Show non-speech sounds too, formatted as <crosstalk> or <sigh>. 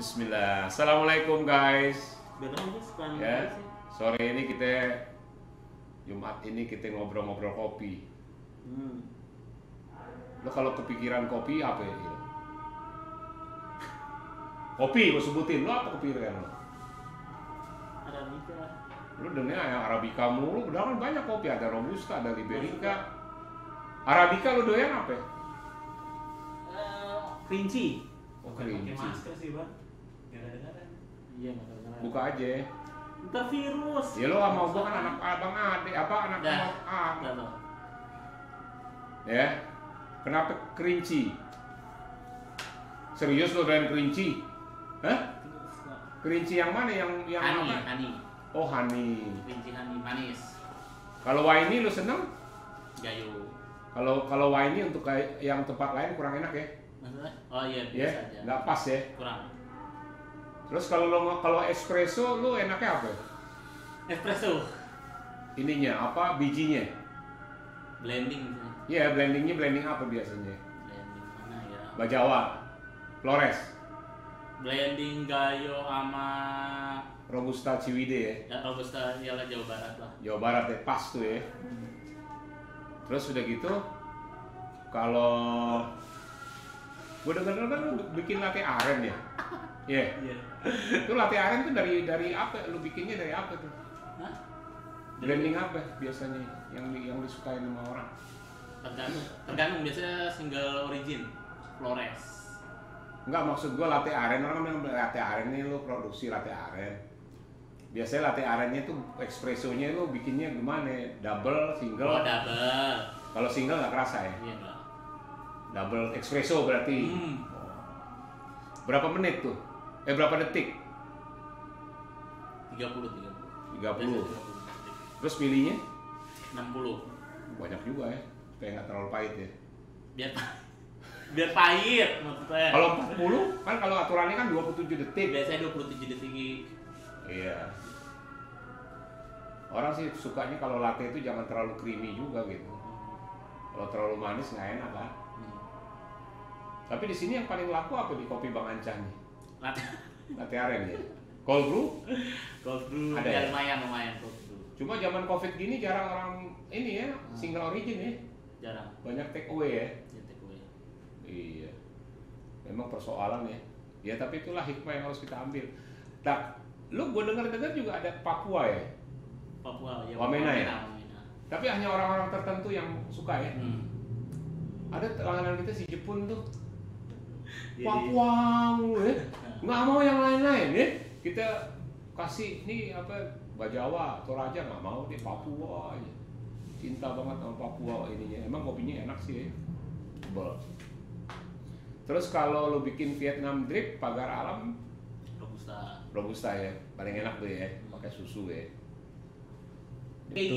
Bismillah. Assalamualaikum guys. Ya. Sore ini kita Jumat ini kita ngobrol-ngobrol kopi. Hmm. Lo kalau kepikiran kopi apa ya? Kopi lo sebutin. Lo apa kepikiran lo? Arabica. Lo dengar yang Arabica mulu, padahal kan banyak kopi. Ada Robusta, ada Liberica. Arabica lo doyan apa? ya? Eh, Kelinci. Oh, Pakai kelinci. masker sih bang. Gak. Iya. Buka aja. Ntar virus. Ya lo sama gua kan anak abang adik apa anak abang ah. Nggak tahu. Ya. Kenapa kerinci? Serius lo doyan kerinci? Hah? Kerinci yang mana? Yang yang Hani, apa? hani. Oh, honey. Kelinci hani manis. Kalau wine lu seneng? Gayo. Kalau kalau wine untuk kayak yang tempat lain kurang enak ya? Maksudnya? Oh iya, Ya, biasa aja. nggak pas ya. Kurang. Terus kalau lo kalau espresso lu enaknya apa? Espresso. Ininya apa? Bijinya? Blending. Iya, blendingnya blending apa biasanya? Blending mana ya? Bajawa, Flores, Blending Gayo sama Robusta Ciwide ya. ya Robusta ialah Jawa Barat lah. Jawa Barat ya, pas tuh ya. Terus udah gitu, kalau gue denger denger lu bikin latte aren ya, Iya. Iya. Itu latte aren tuh dari dari apa? Lu bikinnya dari apa tuh? Hah? Blending apa biasanya yang di- yang disukain sama orang? Tergantung. Tergantung biasanya single origin. Flores. Enggak maksud gue latte aren orang bilang latte aren ini lu produksi latte aren. Biasanya latte arennya tuh espressonya lu bikinnya gimana? Double, Oh, single. double. Kalau single nggak kerasa ya? Iya enggak. Double espresso berarti. Hmm. Berapa menit tuh? Eh berapa detik? 30 30. 30. 30. Terus milihnya 60. banyak juga ya, supaya nggak terlalu pahit ya. Biar <laughs> biar pahit maksudnya. Kalau 40 kan kalau aturannya kan 27 detik. biasanya 27 detik. Iya. Orang sih sukanya kalau latte itu jangan terlalu creamy juga gitu. Kalau terlalu manis nggak enak kan. Hmm. Tapi di sini yang paling laku apa di kopi Bang Ancah nih? Latte Latte aren ya. Cold brew? cold brew Ada ya, ya? lumayan lumayan cold brew. Cuma zaman covid gini jarang orang ini ya single origin ya. Jarang. Banyak take away ya. Ya, take away. Iya. Memang persoalan ya. Ya tapi itulah hikmah yang harus kita ambil. Tak, lu gue dengar-dengar juga ada Papua ya. Papua ya. Wamena ya? Wamena. Tapi hanya orang-orang tertentu yang suka ya. Hmm. Ada langganan kita si Jepun tuh. Papua ya. <laughs> Nggak mau yang lain-lain ya. Kita kasih ini apa Bajawa, Toraja nggak mau dia Papua aja. Cinta banget sama Papua ininya. Emang kopinya enak sih ya. Tebal. Terus kalau lu bikin Vietnam drip pagar alam Robusta. robusta ya, paling enak tuh ya, pakai susu ya. Kayak